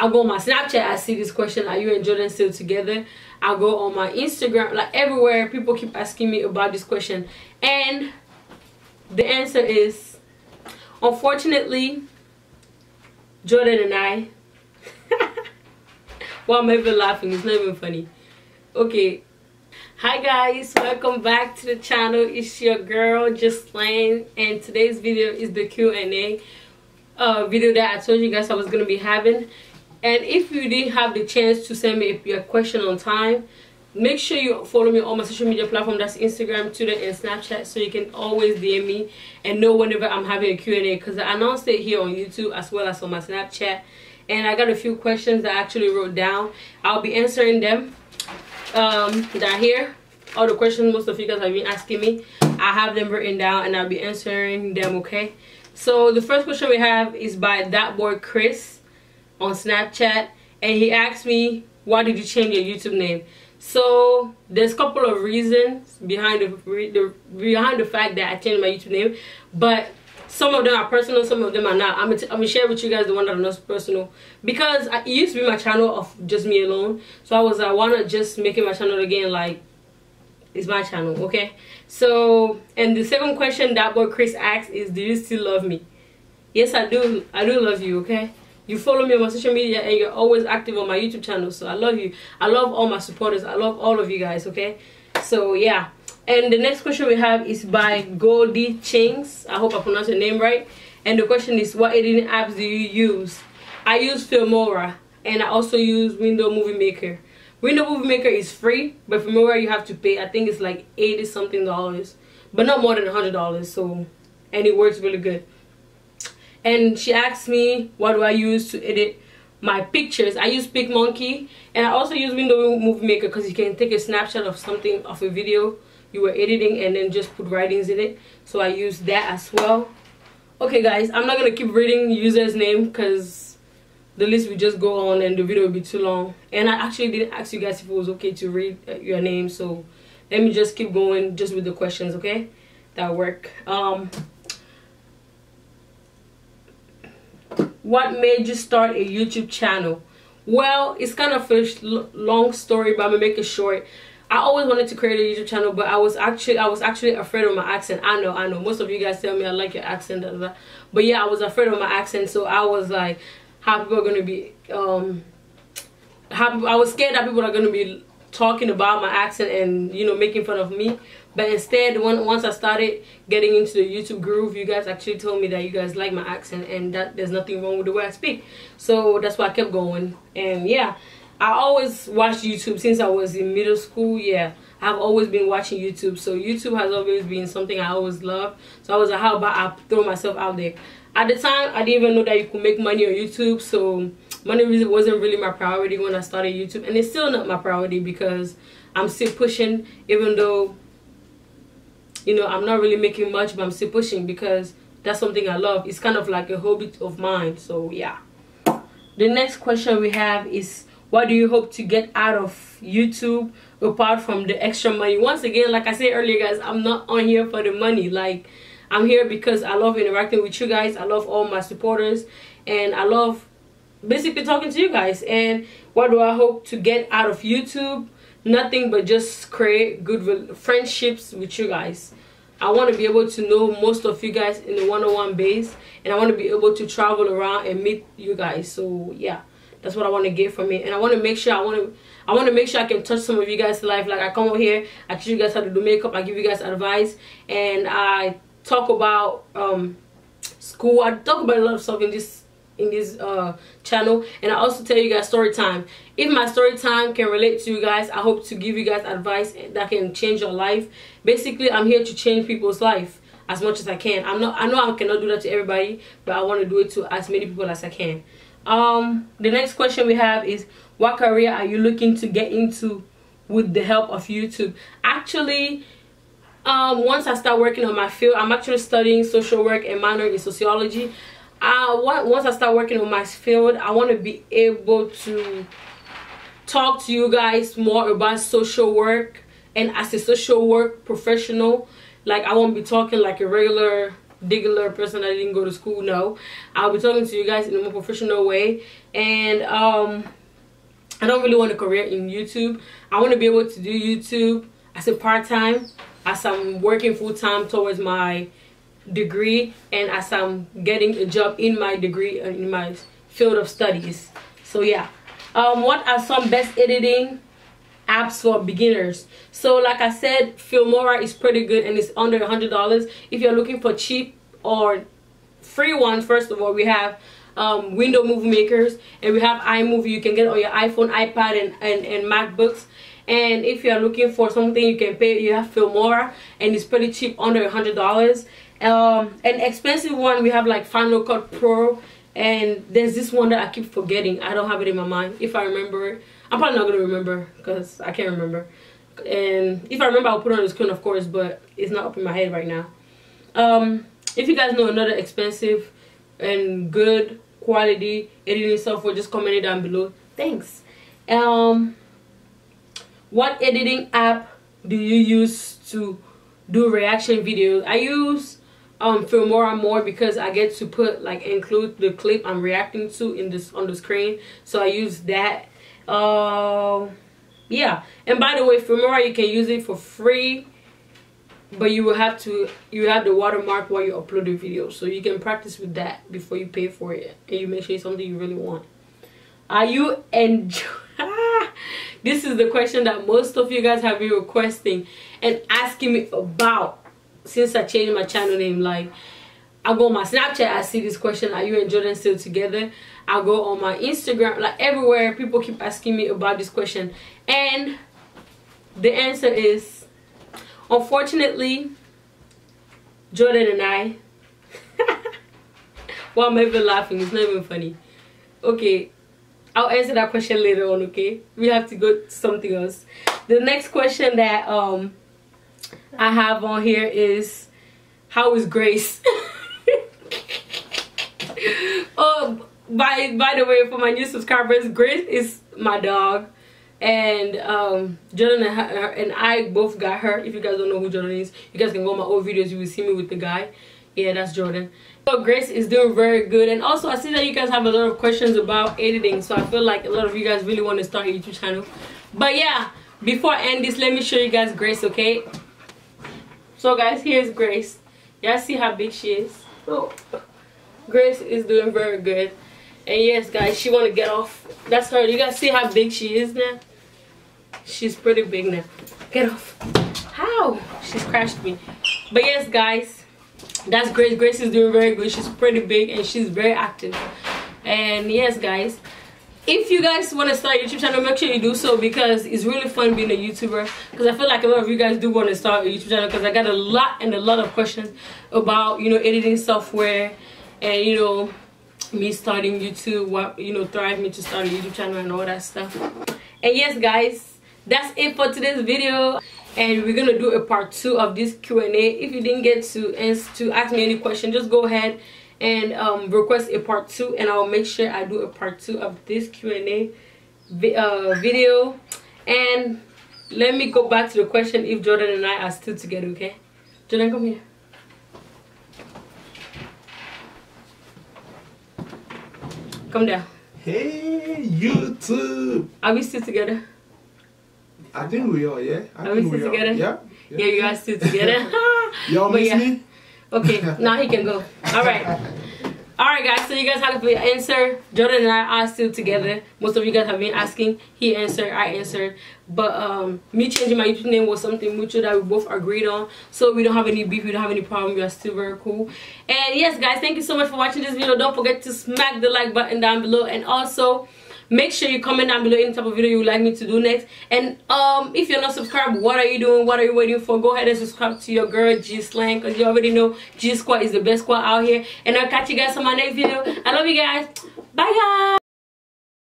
I go on my Snapchat, I see this question, are you and Jordan still together? I go on my Instagram, like everywhere, people keep asking me about this question. And the answer is, unfortunately, Jordan and I, well, I'm even laughing, it's not even funny. Okay, hi guys welcome back to the channel it's your girl Ghislaine and today's video is the Q&A uh, video that I told you guys I was gonna be having and if you didn't have the chance to send me your question on time make sure you follow me on my social media platform that's instagram twitter and snapchat so you can always dm me and know whenever i'm having a q&a because i announced it here on youtube as well as on my snapchat. And i got a few questions that i actually wrote down. I'll be answering them um that here. All the questions most of you guys have been asking me i have them written down and i'll be answering them okay? So the first question we have is by that boy chris on Snapchat and he asked me why did you change your YouTube name? So there's a couple of reasons behind the, the behind the fact that I changed my YouTube name but some of them are personal some of them are not. I'm gonna, I'm gonna share with you guys the one that are not personal because I, it used to be my channel of just me alone so I was why not just making my channel again? Like it's my channel okay? So and the second question that boy Chris asked is do you still love me? Yes I do I do love you okay you follow me on my social media and you're always active on my youtube channel. So i love you. I love all my supporters. I love all of you guys okay? So yeah. And the next question we have is by goldie chings. I hope i pronounced your name right. And the question is what editing apps do you use? I use filmora and i also use window movie maker. Window movie maker is free but filmora you have to pay i think it's like 80 something dollars but not more than a hundred dollars so and it works really good and she asked me what do I use to edit my pictures. I use PicMonkey and I also use Window Movie Maker because you can take a snapshot of something of a video you were editing and then just put writings in it. So I use that as well. Okay guys, I'm not going to keep reading user's name because the list will just go on and the video will be too long. And I actually didn't ask you guys if it was okay to read uh, your name. So let me just keep going just with the questions, okay? That work. Um, what made you start a youtube channel? Well it's kind of a long story but i'm gonna make it short. I always wanted to create a youtube channel but i was actually i was actually afraid of my accent. I know i know. Most of you guys tell me i like your accent blah, blah. but yeah i was afraid of my accent so i was like how people are gonna be um how i was scared that people are gonna be talking about my accent and you know making fun of me but instead when, once i started getting into the youtube groove you guys actually told me that you guys like my accent and that there's nothing wrong with the way i speak. So that's why i kept going. And yeah i always watched youtube since i was in middle school. Yeah i've always been watching youtube. So youtube has always been something i always loved. So i was like how about i throw myself out there? At the time i didn't even know that you could make money on youtube. So money wasn't really my priority when I started YouTube. And it's still not my priority because I'm still pushing even though you know I'm not really making much but I'm still pushing because that's something I love. It's kind of like a hobby of mine so yeah. The next question we have is what do you hope to get out of YouTube apart from the extra money? Once again like I said earlier guys I'm not on here for the money. Like I'm here because I love interacting with you guys. I love all my supporters and I love basically talking to you guys. And what do I hope to get out of YouTube nothing but just create good friendships with you guys. I want to be able to know most of you guys in the one-on-one base and I want to be able to travel around and meet you guys. So yeah that's what I want to get from it. And I want to make sure I want to I want to make sure I can touch some of you guys life. Like I come over here I teach you guys how to do makeup I give you guys advice and I talk about um school. I talk about a lot of stuff in this in this uh, channel. And I also tell you guys story time. If my story time can relate to you guys I hope to give you guys advice that can change your life. Basically I'm here to change people's life as much as I can. I'm not I know I cannot do that to everybody but I want to do it to as many people as I can. Um the next question we have is what career are you looking to get into with the help of YouTube? Actually um, once I start working on my field, I'm actually studying social work and minor in sociology. Want once I start working on my field, I want to be able to talk to you guys more about social work and as a social work professional. Like I won't be talking like a regular regular person that didn't go to school no. I'll be talking to you guys in a more professional way. And um i don't really want a career in youtube. I want to be able to do youtube as a part-time as i'm working full-time towards my degree and as i'm getting a job in my degree in my field of studies. So yeah. Um what are some best editing apps for beginners? So like i said filmora is pretty good and it's under a hundred dollars. If you're looking for cheap or free ones first of all we have um, window movie makers and we have iMovie. You can get on your iPhone iPad and, and, and MacBooks. And if you're looking for something you can pay you have Filmora and it's pretty cheap under a hundred dollars um, an expensive one we have like Final Cut Pro and there's this one that I keep forgetting. I don't have it in my mind if I remember. It I'm probably not gonna remember because I can't remember. And if I remember I'll put it on the screen of course but it's not up in my head right now. Um, if you guys know another expensive and good quality editing software just comment it down below. Thanks. Um what editing app do you use to do reaction videos? I use um filmora more because i get to put like include the clip i'm reacting to in this on the screen. So i use that uh, yeah. And by the way filmora you can use it for free but you will have to you have the watermark while you upload the video. So you can practice with that before you pay for it and you make sure it's something you really want. Are you enjoy this is the question that most of you guys have been requesting and asking me about since i changed my channel name like i go on my snapchat i see this question are you and jordan still together i go on my instagram like everywhere people keep asking me about this question and the answer is Unfortunately, Jordan and I, well, I'm even laughing, it's not even funny. Okay, I'll answer that question later on, okay? We have to go to something else. The next question that um I have on here is, how is Grace? oh, by, by the way, for my new subscribers, Grace is my dog. And um jordan and, her, and i both got her. If you guys don't know who jordan is you guys can go on my old videos. You will see me with the guy. Yeah that's jordan. So grace is doing very good. And also i see that you guys have a lot of questions about editing. So i feel like a lot of you guys really want to start a youtube channel. But yeah before i end this let me show you guys grace okay so guys here's grace. Y'all see how big she is? Oh grace is doing very good. And yes guys she want to get off. That's her. You guys see how big she is now? She's pretty big now. Get off. How? She's crashed me. But yes guys that's grace. Grace is doing very good. She's pretty big and she's very active. And yes guys if you guys want to start a youtube channel make sure you do so because it's really fun being a youtuber. Because i feel like a lot of you guys do want to start a youtube channel because i got a lot and a lot of questions about you know editing software and you know me starting youtube what you know drive me to start a youtube channel and all that stuff. And yes guys that's it for today's video. And we're gonna do a part two of this Q&A if you didn't get to to ask me any question just go ahead and um, request a part two and I'll make sure I do a part two of this Q&A vi uh, video and let me go back to the question if Jordan and I are still together okay Jordan come here come down hey YouTube are we still together I think we are, yeah. I are we still together? Yeah, yeah. Yeah, you guys still together. Y'all miss yeah. me? Okay, now he can go. All right. Alright guys, so you guys have to answer. Jordan and I are still together. Most of you guys have been asking. He answered, I answered. But um, me changing my YouTube name was something mutual that we both agreed on. So we don't have any beef, we don't have any problem. We are still very cool. And yes guys, thank you so much for watching this video. Don't forget to smack the like button down below. And also, make sure you comment down below any type of video you would like me to do next. And um if you're not subscribed what are you doing? What are you waiting for? Go ahead and subscribe to your girl Ghislaine because you already know g squad is the best squad out here. And i'll catch you guys on my next video. I love you guys. Bye guys